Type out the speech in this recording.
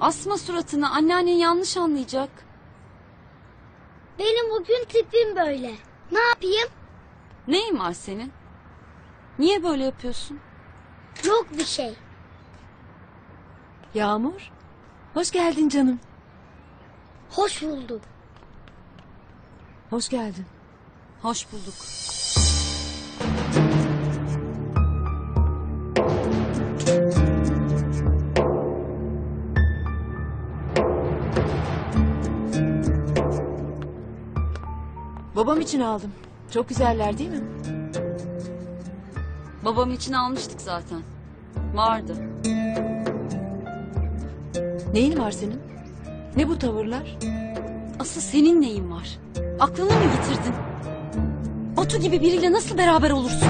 Asma suratını anneannen yanlış anlayacak. Benim bugün tipim böyle. Ne yapayım? Neyin var senin? Niye böyle yapıyorsun? Yok bir şey. Yağmur. Hoş geldin canım. Hoş buldum. Hoş geldin. Hoş bulduk. Babam için aldım. Çok güzeller değil mi? Babam için almıştık zaten. Vardı. Neyin var senin? Ne bu tavırlar? Asıl senin neyin var? Aklını mı yitirdin? Batu gibi biriyle nasıl beraber olursun?